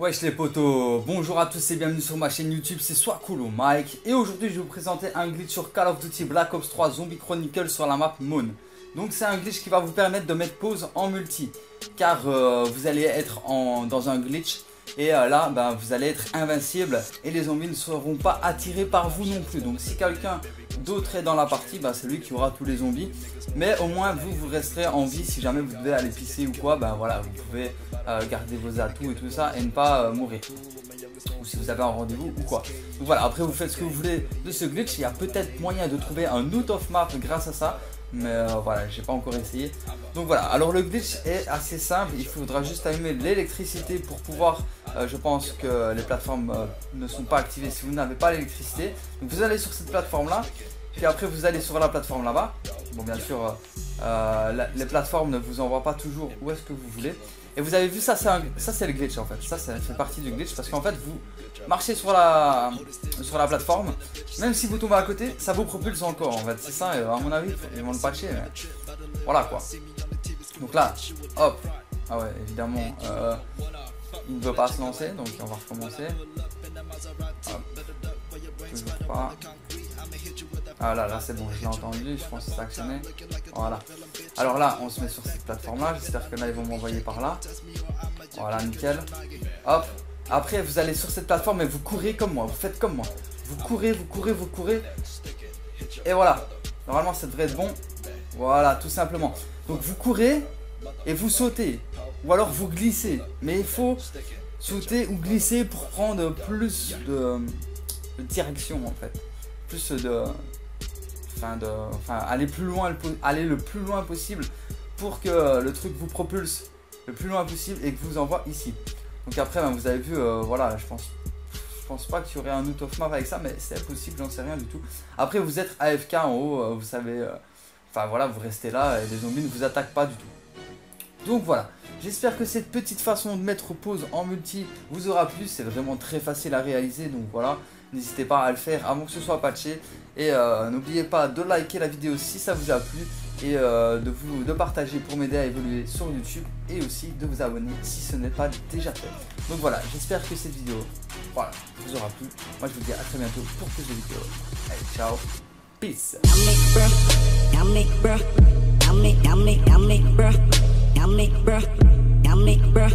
Wesh les potos, bonjour à tous et bienvenue sur ma chaîne YouTube, c'est soit cool Mike et aujourd'hui je vais vous présenter un glitch sur Call of Duty Black Ops 3 Zombie Chronicle sur la map Moon. Donc c'est un glitch qui va vous permettre de mettre pause en multi car euh, vous allez être dans un glitch et euh, là ben, vous allez être invincible et les zombies ne seront pas attirés par vous non plus. Donc si quelqu'un d'autre est dans la partie, ben, c'est lui qui aura tous les zombies. Mais au moins vous, vous resterez en vie si jamais vous devez aller pisser ou quoi, ben voilà, vous pouvez euh, garder vos atouts et tout ça et ne pas mourir ou si vous avez un rendez-vous ou quoi. Donc voilà, après vous faites ce que vous voulez de ce glitch, il y a peut-être moyen de trouver un out of map grâce à ça, mais euh, voilà, j'ai pas encore essayé. Donc voilà, alors le glitch est assez simple, il faudra juste allumer l'électricité pour pouvoir, euh, je pense que les plateformes euh, ne sont pas activées si vous n'avez pas l'électricité. Donc vous allez sur cette plateforme là, puis après vous allez sur la plateforme là-bas. Bon bien sûr, les plateformes ne vous envoient pas toujours où est-ce que vous voulez. Et vous avez vu ça, ça c'est le glitch en fait. Ça, ça fait partie du glitch parce qu'en fait vous marchez sur la sur la plateforme, même si vous tombez à côté, ça vous propulse encore en fait. C'est ça, à mon avis, ils vont le patcher. Voilà quoi. Donc là, hop. Ah ouais, évidemment, euh, il ne veut pas se lancer, donc on va recommencer. Hop. Pas. Ah là, là c'est bon, je l'ai entendu, je pense que ça actionné. Voilà. Alors là, on se met sur cette plateforme-là, j'espère que là, ils vont m'envoyer par là. Voilà, nickel. Hop. Après, vous allez sur cette plateforme et vous courez comme moi, vous faites comme moi. Vous courez, vous courez, vous courez. Et voilà. Normalement, ça devrait être bon. Voilà, tout simplement. Donc, vous courez et vous sautez. Ou alors, vous glissez. Mais il faut sauter ou glisser pour prendre plus de direction, en fait. Plus de, enfin, de, aller plus loin, aller le plus loin possible pour que le truc vous propulse le plus loin possible et que vous envoie ici. Donc après, ben, vous avez vu, euh, voilà, je pense, je pense pas qu'il y aurait un out of map avec ça, mais c'est possible, j'en sais rien du tout. Après, vous êtes AFK en haut, euh, vous savez, euh, enfin voilà, vous restez là et les zombies ne vous attaquent pas du tout. Donc voilà, j'espère que cette petite façon de mettre pause en multi vous aura plu, c'est vraiment très facile à réaliser, donc voilà. N'hésitez pas à le faire avant que ce soit patché. Et euh, n'oubliez pas de liker la vidéo si ça vous a plu. Et euh, de, vous, partager pour m'aider à évoluer sur YouTube. Et aussi de vous abonner si ce n'est pas déjà fait. Donc voilà, j'espère que cette vidéo voilà, vous aura plu. Moi je vous dis à très bientôt pour plus de vidéos. Allez, ciao. Peace. Make bruh.